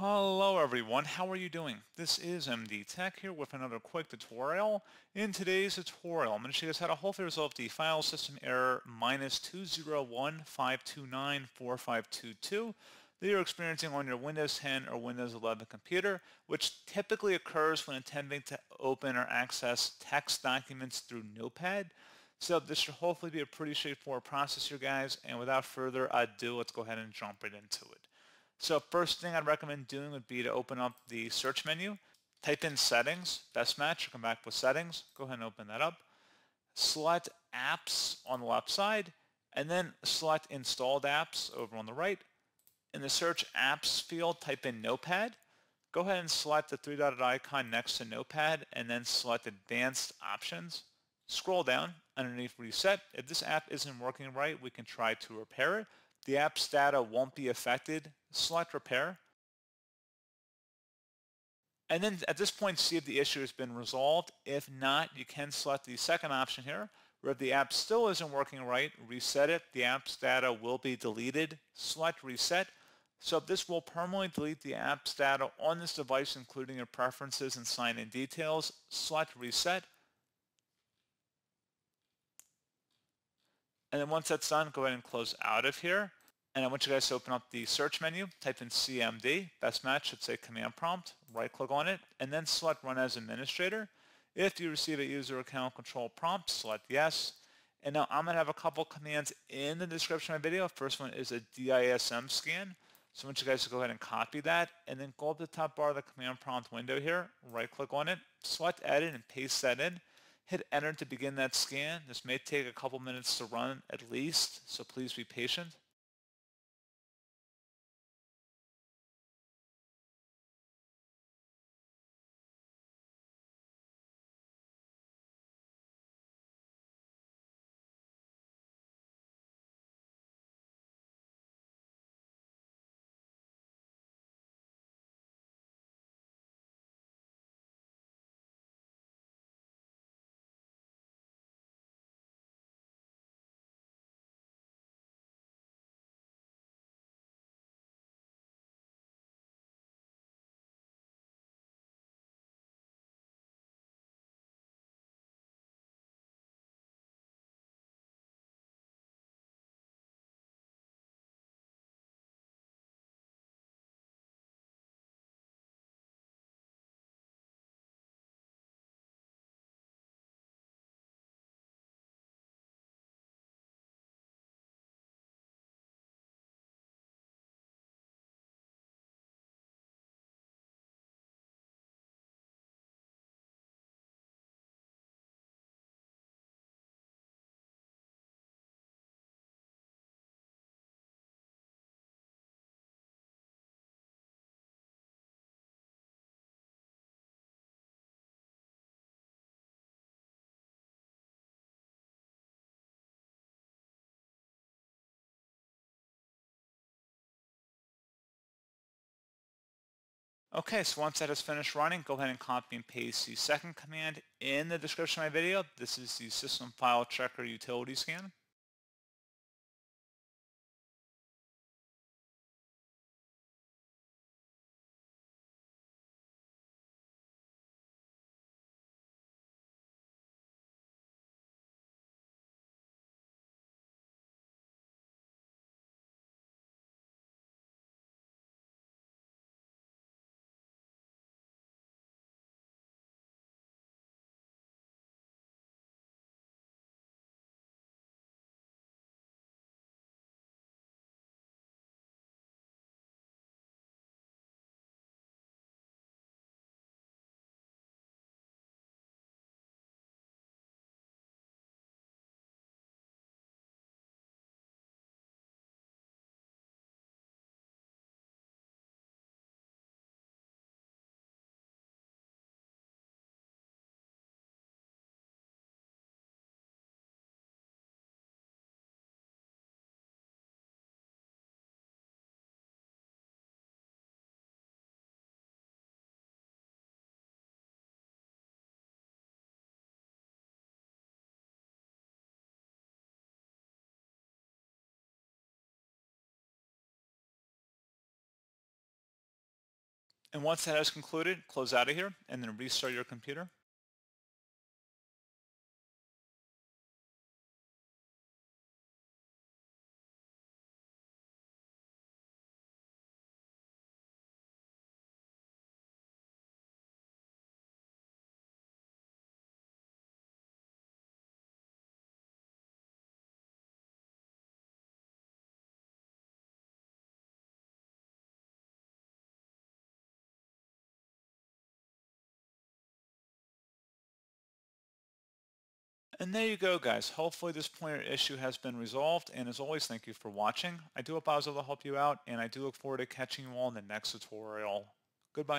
Hello everyone, how are you doing? This is MD Tech here with another quick tutorial. In today's tutorial, I'm going to show you guys how to hopefully resolve the file system error minus 201-529-4522 that you're experiencing on your Windows 10 or Windows 11 computer, which typically occurs when attempting to open or access text documents through Notepad. So this should hopefully be a pretty straightforward process here guys, and without further ado, let's go ahead and jump right into it. So first thing I'd recommend doing would be to open up the search menu, type in settings, best match, come back with settings, go ahead and open that up. Select apps on the left side, and then select installed apps over on the right. In the search apps field, type in Notepad. Go ahead and select the three-dotted icon next to Notepad, and then select advanced options. Scroll down underneath reset. If this app isn't working right, we can try to repair it. The app's data won't be affected. Select repair. And then at this point, see if the issue has been resolved. If not, you can select the second option here, where if the app still isn't working right, reset it. The app's data will be deleted. Select reset. So this will permanently delete the app's data on this device, including your preferences and sign-in details. Select reset. And then once that's done, go ahead and close out of here. And I want you guys to open up the search menu, type in CMD, best match should say command prompt, right click on it, and then select run as administrator. If you receive a user account control prompt, select yes. And now I'm going to have a couple commands in the description of my video. First one is a DISM scan. So I want you guys to go ahead and copy that and then go up the top bar of the command prompt window here, right click on it, select edit and paste that in. Hit enter to begin that scan. This may take a couple minutes to run at least, so please be patient. Okay, so once that is finished running, go ahead and copy and paste the second command in the description of my video. This is the System File Checker Utility Scan. And once that has concluded, close out of here and then restart your computer. And there you go, guys. Hopefully this pointer issue has been resolved. And as always, thank you for watching. I do hope I was able to help you out, and I do look forward to catching you all in the next tutorial. Goodbye.